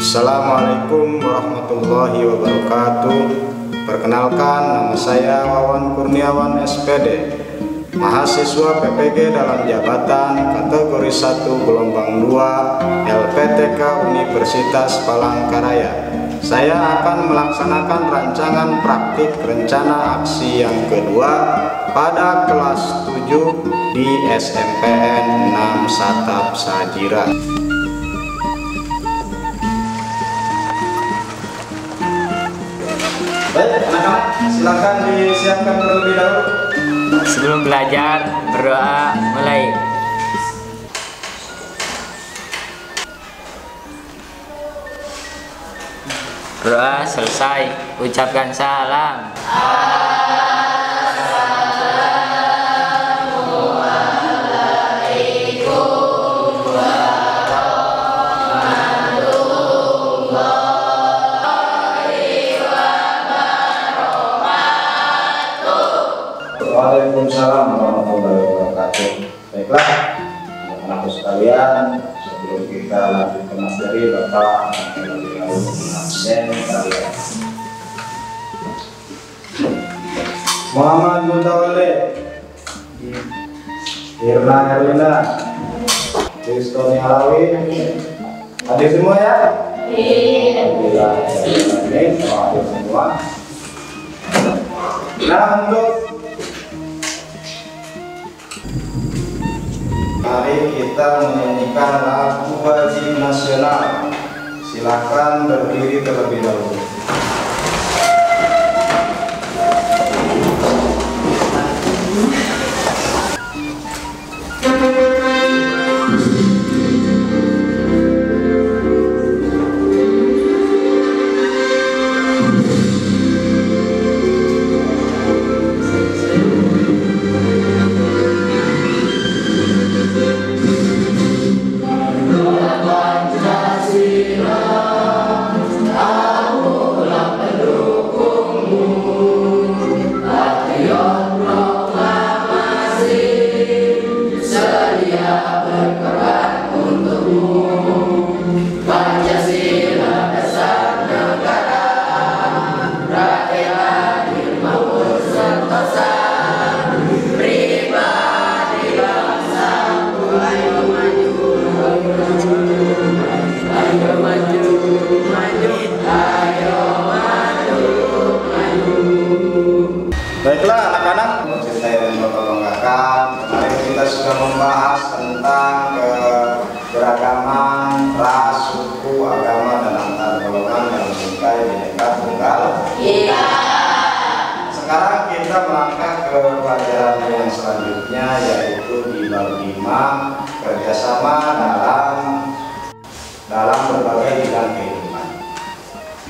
Assalamualaikum warahmatullahi wabarakatuh. Perkenalkan nama saya Wawan Kurniawan SPD Mahasiswa PPG dalam jabatan kategori 1 gelombang 2 LPTK Universitas Palangkaraya. Saya akan melaksanakan rancangan praktik rencana aksi yang kedua pada kelas 7 di SMPN 6 Satap Sajira Baik, anak-anak, silakan disiapkan terlebih dahulu. Sebelum belajar, berdoa mulai. Berdoa selesai, ucapkan salam. Waalaikumsalam materi, Bapak. Muhammad Mutawalli Irna Erlina Kristoni Alawi Hadir semua ya? Alhamdulillah Amin. Hadir semua Nah untuk Mari kita menyanyikan lagu wajib nasional. Silakan berdiri terlebih dahulu Baiklah anak-anak, cerita yang banggakan Kemarin kita sudah membahas tentang keberagaman ras, suku, agama, dan antar golongan yang menyukai bineka tunggal Iya. Sekarang kita melangkah ke pelajaran yang selanjutnya yaitu di bab 5 kerjasama dalam dalam berbagai bidang kehidupan.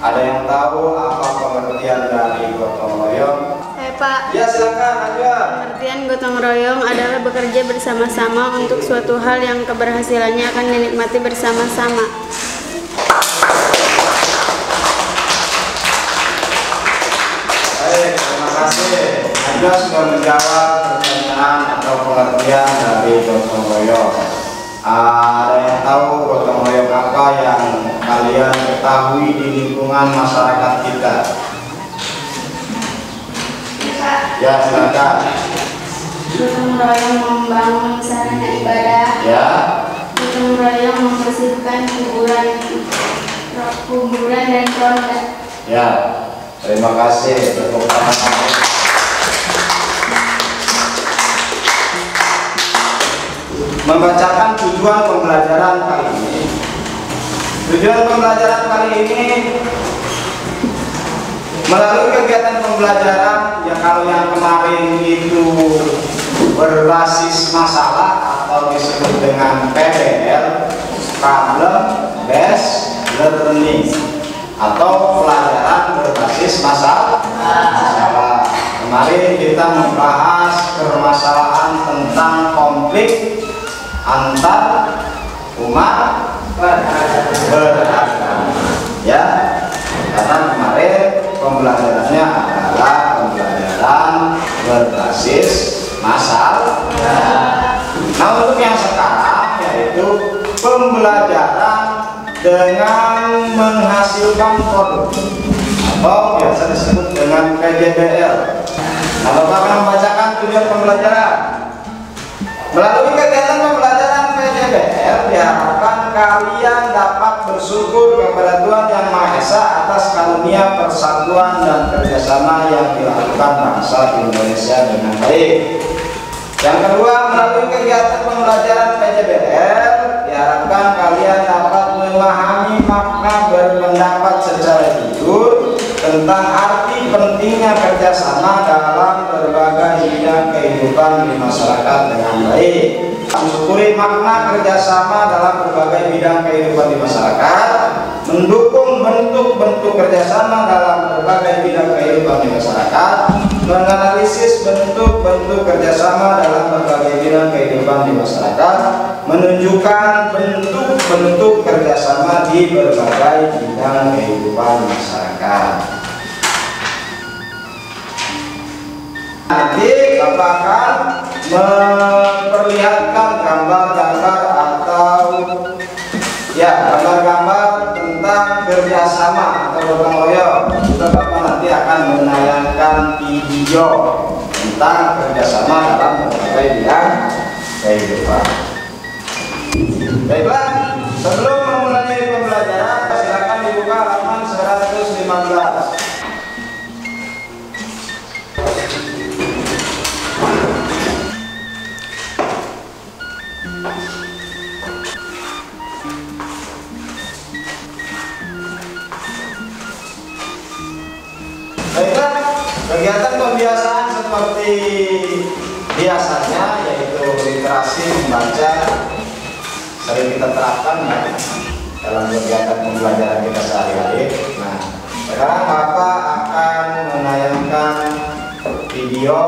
Ada yang tahu apa pengertian dari gotong royong? Pak, Ya silakan Najwa. pengertian gotong royong adalah bekerja bersama-sama untuk suatu hal yang keberhasilannya akan dinikmati bersama-sama. Baik, terima kasih. Najwa sudah menjawab pertanyaan atau pengertian dari gotong royong. Ada yang tahu gotong royong apa yang kalian ketahui di lingkungan masyarakat kita? Ya silakan. Gotong royong membangun sarana ibadah, Ya. gotong royong membersihkan kuburan, kuburan dan ronda. Ya. Terima kasih. Tepuk tangan. Membacakan tujuan pembelajaran kali ini. Tujuan pembelajaran kali ini melalui kegiatan pembelajaran yang kalau yang kemarin itu berbasis masalah atau disebut dengan PBL problem based learning atau pelajaran berbasis masalah. Masalah. Kemarin kita membahas permasalahan tentang konflik antar umat beragama. Ya karena pembelajarannya adalah pembelajaran berbasis masalah nah untuk yang sekarang yaitu pembelajaran dengan menghasilkan produk atau biasa disebut dengan PJBL. Nah, Bapak akan membacakan tujuan pembelajaran. Melalui kegiatan pembelajaran PJBL diharapkan kalian dapat bersyukur kepada Tuhan Yang Maha Esa karunia persatuan dan kerjasama yang dilakukan bangsa Indonesia dengan baik. Yang kedua, melalui kegiatan pembelajaran PJBL diharapkan kalian dapat memahami makna berpendapat secara jujur tentang arti pentingnya kerjasama dalam berbagai bidang kehidupan di masyarakat dengan baik. Mensyukuri makna kerjasama dalam berbagai bidang kehidupan di masyarakat, mendukung bentuk-bentuk kerjasama dalam berbagai bidang kehidupan di masyarakat, menganalisis bentuk-bentuk kerjasama dalam berbagai bidang kehidupan di masyarakat, menunjukkan bentuk-bentuk kerjasama di berbagai bidang kehidupan masyarakat. Nanti Bapak akan video tentang kerjasama dalam berbagai bidang kehidupan. Baiklah, membaca sering kita terapkan ya dalam kegiatan pembelajaran kita sehari-hari. Nah, sekarang Bapak akan menayangkan video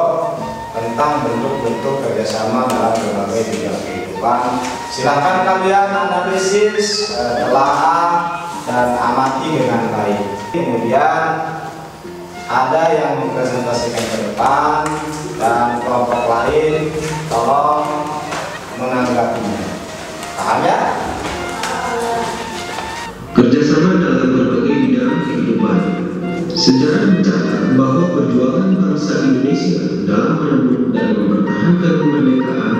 tentang bentuk-bentuk kerjasama dalam berbagai bidang kehidupan. Silahkan kalian analisis, eh, telaah, dan amati dengan baik. Kemudian ada yang mempresentasikan ke depan dan kelompok lain tolong menanggapinya. Paham ya? Kerjasama dalam berbagai bidang kehidupan. Sejarah mencatat bahwa perjuangan bangsa Indonesia dalam merebut dan mempertahankan kemerdekaan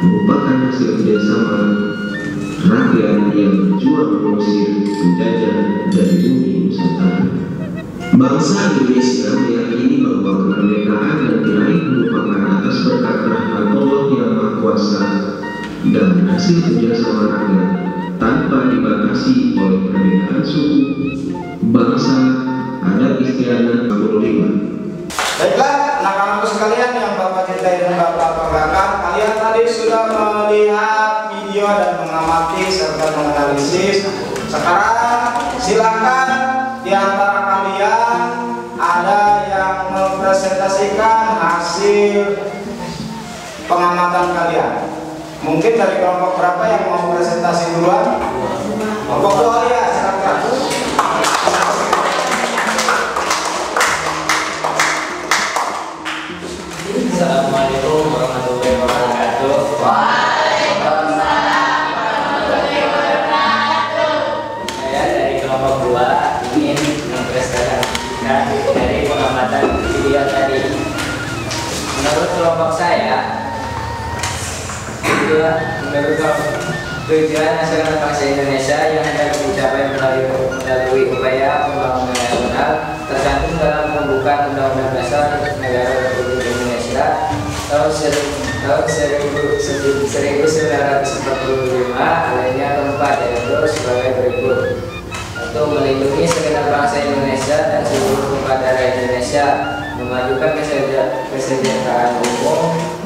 merupakan hasil kerjasama rakyat yang berjuang mengusir penjajah dari bumi Nusantara. Bangsa Indonesia meyakini dan hasil kerjasama tanpa dibatasi oleh perbedaan suku, bangsa, adat istiadat, 45. Baiklah, anak-anakku sekalian yang Bapak cintai dan Bapak banggakan, kalian tadi sudah melihat video dan mengamati serta menganalisis. Sekarang silakan di antara kalian ada yang mempresentasikan hasil pengamatan kalian. Mungkin dari kelompok berapa yang mau presentasi duluan? Menurut kelompok tujuan nasional bangsa Indonesia yang hendak dicapai melalui upaya pembangunan nasional tercantum dalam pembukaan Undang-Undang Dasar Negara Republik Indonesia tahun ser- tahun 1945 alinea keempat yaitu sebagai berikut. Untuk melindungi segenap bangsa Indonesia dan seluruh tumpah darah Indonesia memajukan keseja- kesejahteraan umum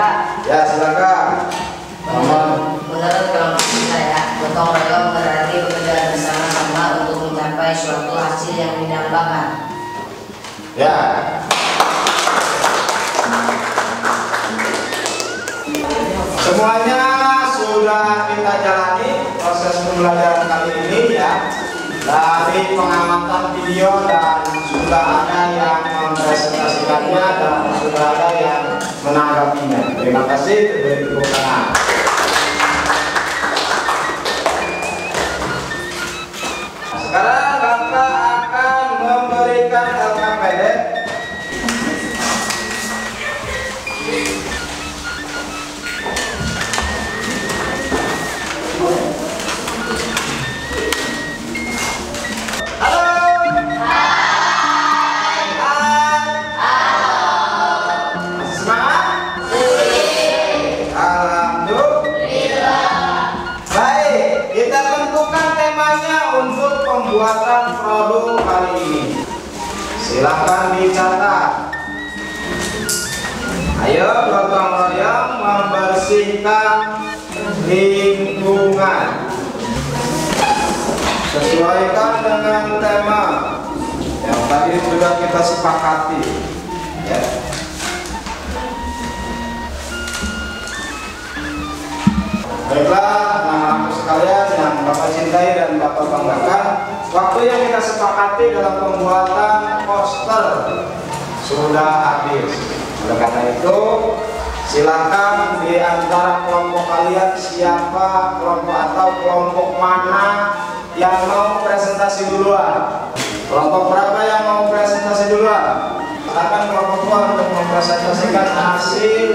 Pak, Ya silakan. Mohon. menurut kelompok saya Gotong royong berarti bekerja bersama-sama untuk mencapai suatu hasil yang didambakan. Ya. Semuanya sudah kita jalani proses pembelajaran kali ini ya. Dari pengamatan video dan sudah ada yang mempresentasikannya dan sudah. Terima kasih, beri tepuk tangan. Membersihkan lingkungan. Sesuaikan dengan tema yang tadi sudah kita sepakati. Ya. Baiklah, anak-anakku sekalian yang Bapak cintai dan Bapak banggakan, waktu yang kita sepakati dalam pembuatan poster sudah habis. Oleh karena itu, silakan di antara kelompok kalian siapa kelompok atau kelompok mana yang mau presentasi duluan. Kelompok berapa yang mau presentasi duluan? Silakan kelompok tua untuk mempresentasikan hasil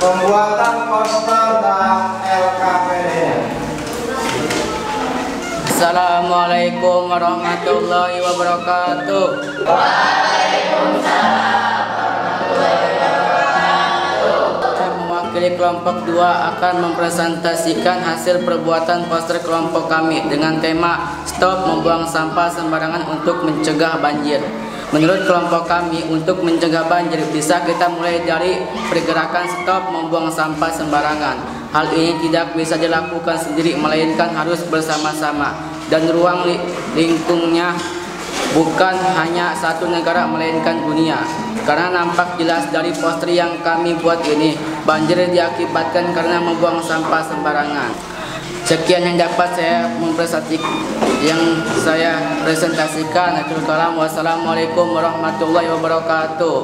pembuatan poster dan LKPD-nya. Assalamualaikum warahmatullahi wabarakatuh. Saya kelompok 2 akan mempresentasikan hasil perbuatan poster kelompok kami dengan tema Stop Membuang Sampah Sembarangan untuk Mencegah Banjir. Menurut kelompok kami, untuk mencegah banjir bisa kita mulai dari pergerakan stop membuang sampah sembarangan. Hal ini tidak bisa dilakukan sendiri, melainkan harus bersama-sama. Dan ruang li- lingkungnya bukan hanya satu negara, melainkan dunia. Karena nampak jelas dari poster yang kami buat ini, banjir diakibatkan karena membuang sampah sembarangan. Sekian yang dapat saya mempresentasikan yang saya presentasikan. Kalam. Wassalamualaikum warahmatullahi wabarakatuh.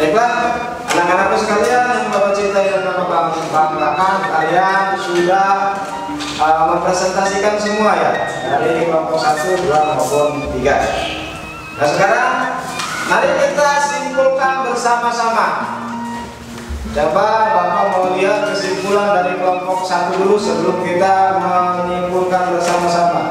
Baiklah, anak-anakku sekalian yang Bapak cintai dan Bapak banggakan, kalian sudah uh, mempresentasikan semua ya dari kelompok 1, 2 maupun 3. Nah sekarang mari kita simpulkan bersama-sama. Coba Bapak mau lihat kesimpulan dari kelompok satu dulu sebelum kita menyimpulkan bersama-sama.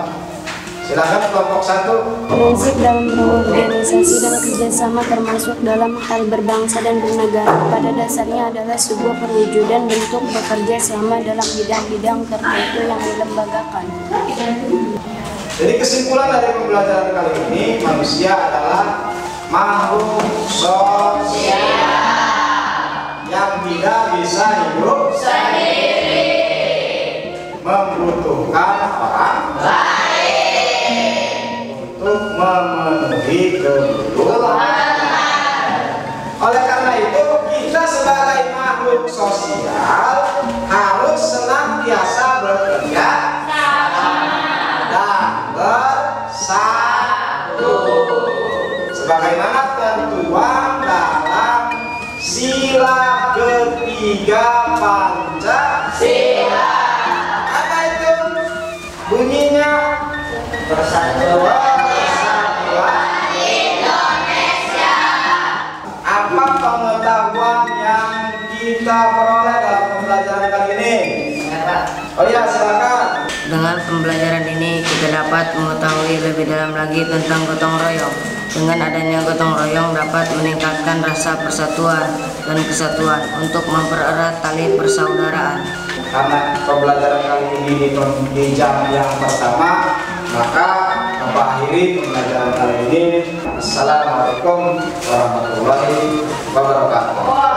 Silakan kelompok satu. Prinsip dalam berorganisasi dan kerjasama termasuk dalam hal berbangsa dan bernegara pada dasarnya adalah sebuah perwujudan bentuk bekerja sama dalam bidang-bidang tertentu yang dilembagakan. Jadi kesimpulan dari pembelajaran kali ini manusia adalah makhluk sebagaimana tentuan dalam sila ketiga Pancasila. Apa itu? Bunyinya? Persatuan Indonesia. Apa pengetahuan yang kita peroleh dalam pembelajaran kali ini? Oh iya silakan. Dengan pembelajaran ini kita dapat mengetahui lebih dalam lagi tentang gotong royong. Dengan adanya gotong royong dapat meningkatkan rasa persatuan dan kesatuan untuk mempererat tali persaudaraan. karena pembelajaran kali ini di, jam yang pertama maka Bapak akhiri pembelajaran kali ini Assalamualaikum warahmatullahi wabarakatuh